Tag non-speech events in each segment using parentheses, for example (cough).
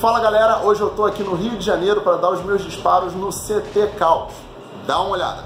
Fala galera, hoje eu tô aqui no Rio de Janeiro para dar os meus disparos no CT Caos. Dá uma olhada.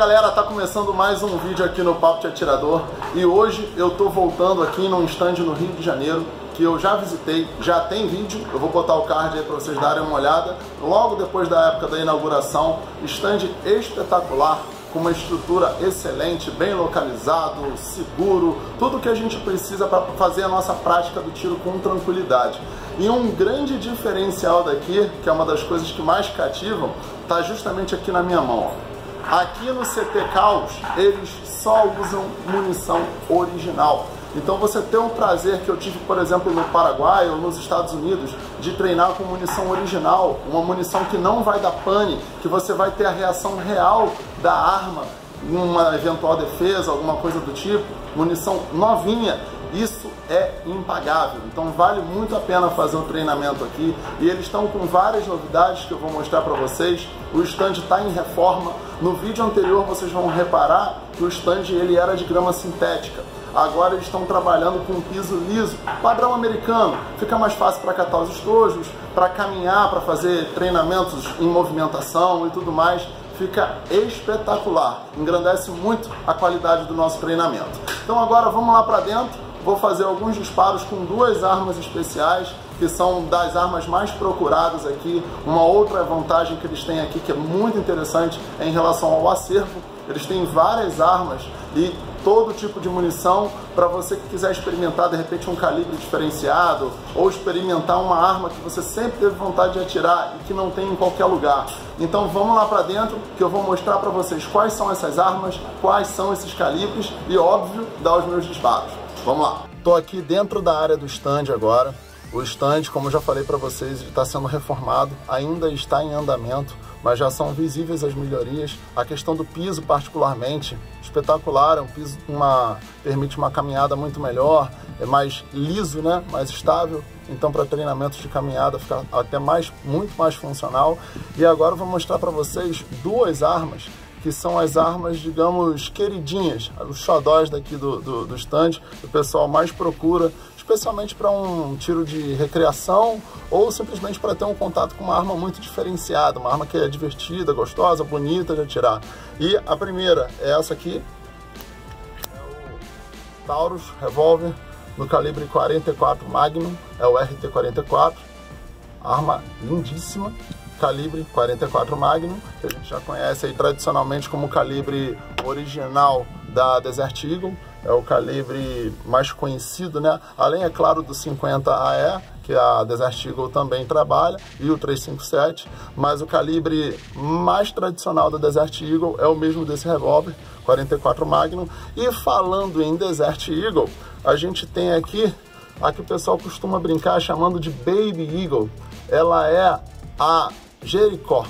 Galera, tá começando mais um vídeo aqui no Papo de Atirador e hoje eu tô voltando aqui num stand no Rio de Janeiro que eu já visitei, já tem vídeo, eu vou botar o card aí para vocês darem uma olhada. Logo depois da época da inauguração, stand espetacular, com uma estrutura excelente, bem localizado, seguro, tudo que a gente precisa para fazer a nossa prática do tiro com tranquilidade. E um grande diferencial daqui, que é uma das coisas que mais cativam, está justamente aqui na minha mão. Ó. Aqui no CT Caos, eles só usam munição original. Então você tem um prazer que eu tive, por exemplo, no Paraguai ou nos Estados Unidos, de treinar com munição original, uma munição que não vai dar pane, que você vai ter a reação real da arma uma eventual defesa, alguma coisa do tipo, munição novinha. Isso é impagável. Então vale muito a pena fazer um treinamento aqui. E eles estão com várias novidades que eu vou mostrar para vocês. O stand está em reforma. No vídeo anterior vocês vão reparar que o stand ele era de grama sintética. Agora eles estão trabalhando com um piso liso, padrão americano. Fica mais fácil para catar os estojos, para caminhar, para fazer treinamentos em movimentação e tudo mais fica espetacular, engrandece muito a qualidade do nosso treinamento. Então agora vamos lá para dentro vou fazer alguns disparos com duas armas especiais, que são das armas mais procuradas aqui. Uma outra vantagem que eles têm aqui, que é muito interessante, é em relação ao acervo. Eles têm várias armas e todo tipo de munição para você que quiser experimentar de repente um calibre diferenciado ou experimentar uma arma que você sempre teve vontade de atirar e que não tem em qualquer lugar. Então vamos lá para dentro que eu vou mostrar para vocês quais são essas armas, quais são esses calibres e óbvio dar os meus disparos. Vamos lá. Estou aqui dentro da área do stand agora. O stand, como já falei para vocês, está sendo reformado, ainda está em andamento, mas já são visíveis as melhorias. A questão do piso, particularmente, espetacular. É um piso uma permite uma caminhada muito melhor, é mais liso, né? Mais estável. Então, para treinamentos de caminhada, fica até mais muito mais funcional. E agora eu vou mostrar para vocês duas armas que são as armas, digamos, queridinhas, os xodós daqui do, do, do stand, o pessoal mais procura, especialmente para um tiro de recreação ou simplesmente para ter um contato com uma arma muito diferenciada, uma arma que é divertida, gostosa, bonita de atirar. E a primeira é essa aqui, é o Taurus Revolver no calibre 44 Magnum, é o RT-44, arma lindíssima, calibre 44 Magnum, que a gente já conhece aí tradicionalmente como calibre original da Desert Eagle, é o calibre mais conhecido, né? Além, é claro, do 50 AE, que a Desert Eagle também trabalha, e o 357, mas o calibre mais tradicional da Desert Eagle é o mesmo desse revólver, 44 Magnum. E falando em Desert Eagle, a gente tem aqui, aqui o pessoal costuma brincar chamando de Baby Eagle. Ela é a Jericó,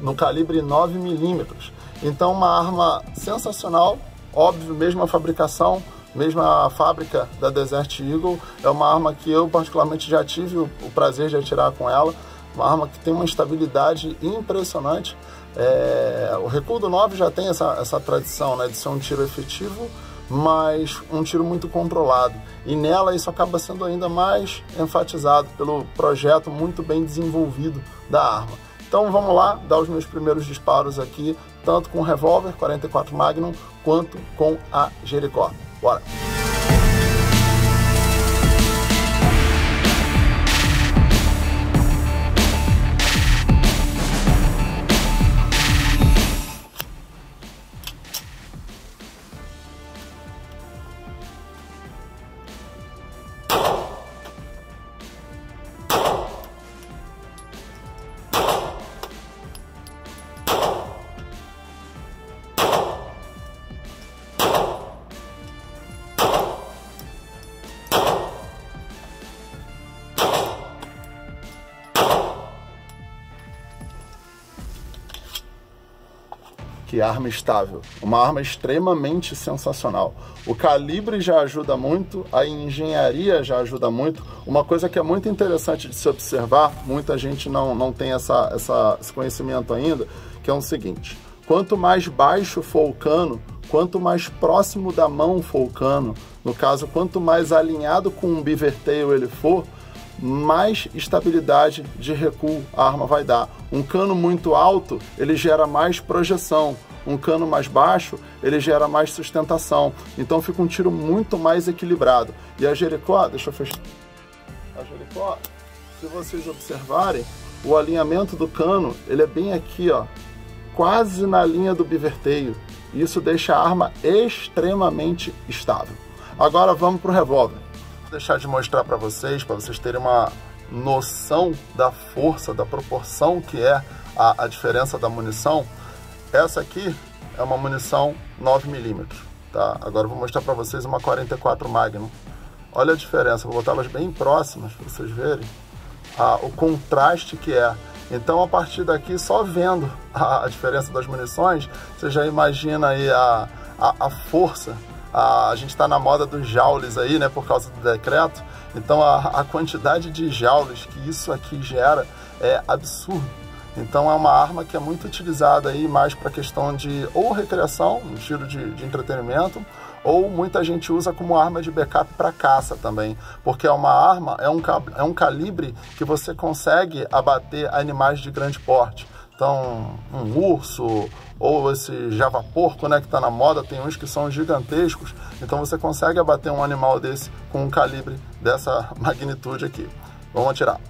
no calibre 9mm. Então, uma arma sensacional, óbvio, mesma fabricação, mesma fábrica da Desert Eagle. É uma arma que eu, particularmente, já tive o, prazer de atirar com ela. Uma arma que tem uma estabilidade impressionante. É... o recuo do 9 já tem essa, essa tradição né, de ser um tiro efetivo, mas um tiro muito controlado. E nela isso acaba sendo ainda mais enfatizado pelo projeto muito bem desenvolvido da arma. Então vamos lá, dar os meus primeiros disparos aqui, tanto com o revólver 44 Magnum quanto com a Jericó. Bora! Que arma estável, uma arma extremamente sensacional. O calibre já ajuda muito, a engenharia já ajuda muito. Uma coisa que é muito interessante de se observar, muita gente não, não tem essa, essa, esse conhecimento ainda, que é o seguinte: quanto mais baixo for o cano, quanto mais próximo da mão for o cano, no caso, quanto mais alinhado com um beaver tail ele for, mais estabilidade de recuo a arma vai dar. Um cano muito alto, ele gera mais projeção. Um cano mais baixo, ele gera mais sustentação. Então fica um tiro muito mais equilibrado. E a Jericó, deixa eu fechar. A Jericó, se vocês observarem, o alinhamento do cano, ele é bem aqui, ó, quase na linha do biverteio. Isso deixa a arma extremamente estável. Agora vamos para o revólver deixar de mostrar para vocês, para vocês terem uma noção da força, da proporção que é a, a diferença da munição. Essa aqui é uma munição 9mm, tá? Agora vou mostrar para vocês uma 44 Magnum. Olha a diferença, vou botar elas bem próximas para vocês verem o contraste que é. Então, a partir daqui, só vendo a, a diferença das munições, você já imagina aí a, a, a força a, a gente está na moda dos joules aí, né, por causa do decreto. Então a, a quantidade de joules que isso aqui gera é absurdo. Então é uma arma que é muito utilizada aí mais para questão de ou recreação, um tiro de, de entretenimento, ou muita gente usa como arma de backup para caça também, porque é uma arma, é um, é um calibre que você consegue abater animais de grande porte. Então, um urso ou esse java porco, né, que está na moda, tem uns que são gigantescos. Então você consegue abater um animal desse com um calibre dessa (laughs) magnitude aqui. Vamos atirar.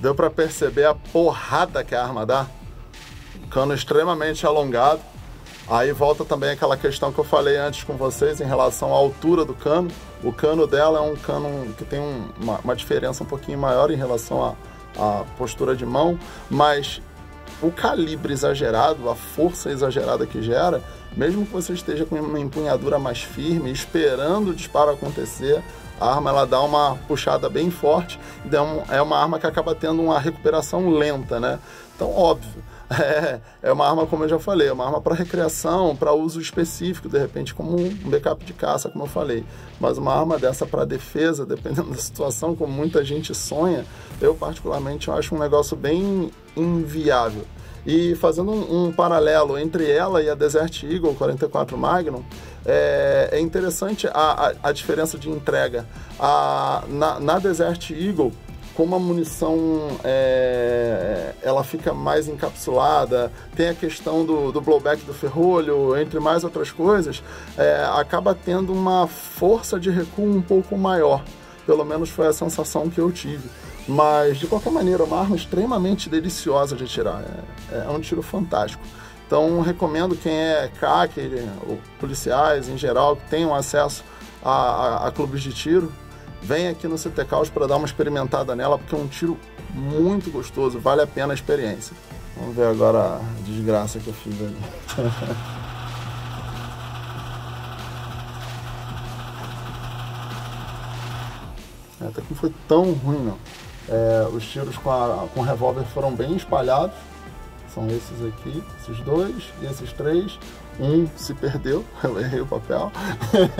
Deu para perceber a porrada que a arma dá? Cano extremamente alongado. Aí volta também aquela questão que eu falei antes com vocês em relação à altura do cano. O cano dela é um cano que tem um, uma, uma, diferença um pouquinho maior em relação à postura de mão, mas o calibre exagerado, a força exagerada que gera, mesmo que você esteja com uma empunhadura mais firme, esperando o disparo acontecer, a arma ela dá uma puxada bem forte e é uma arma que acaba tendo uma recuperação lenta, né? Então, óbvio, (laughs) é, é uma arma, como eu já falei, é uma arma para recreação, para uso específico, de repente, como um backup de caça, como eu falei. Mas uma arma dessa para defesa, (laughs) dependendo da situação, como muita gente sonha, eu particularmente eu acho um negócio bem inviável. E fazendo um, um, paralelo entre ela e a Desert Eagle 44 Magnum, é, é interessante a, a, a, diferença de entrega. A, na, na Desert Eagle, como a munição é, ela fica mais encapsulada, tem a questão do, do blowback do ferrolho, entre mais outras coisas, é, acaba tendo uma força de recuo um pouco maior. Pelo menos foi a sensação que eu tive. Mas, de qualquer maneira, é uma arma extremamente deliciosa de tirar. É, é um tiro fantástico. Então, recomendo quem é CAC, ou policiais em geral, que tenham acesso a, a, a clubes de tiro, vem aqui no CT Caos para dar uma experimentada nela, porque é um tiro muito gostoso, vale a pena a experiência. Vamos ver agora a desgraça que eu fiz ali. (laughs) é, até que não foi tão ruim não. É, os tiros com, a, com revólver foram bem espalhados. São esses aqui, esses dois e esses três. Um se perdeu, (laughs) eu errei o papel.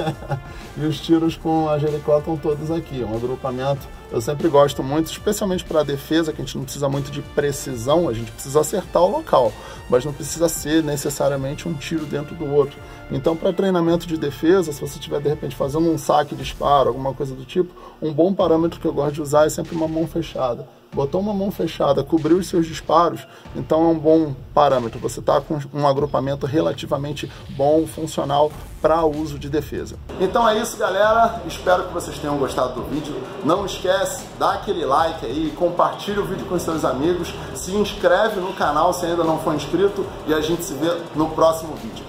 (laughs) e os tiros com a Jericó estão todos aqui. Um agrupamento Eu sempre gosto muito, especialmente para a defesa, que a gente não precisa muito de precisão, a gente precisa acertar o local, mas não precisa ser necessariamente um tiro dentro do outro. Então, para treinamento de defesa, se você estiver de repente fazendo um saque, disparo, alguma coisa do tipo, um bom parâmetro que eu gosto de usar é sempre uma mão fechada botou uma mão fechada, cobriu os seus disparos, então é um bom parâmetro. Você está com um agrupamento relativamente bom, funcional para uso de defesa. Então é isso, galera. Espero que vocês tenham gostado do vídeo. Não esquece, dá aquele like aí, compartilha o vídeo com seus amigos, se inscreve no canal se ainda não for inscrito e a gente se vê no próximo vídeo.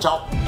Tchau!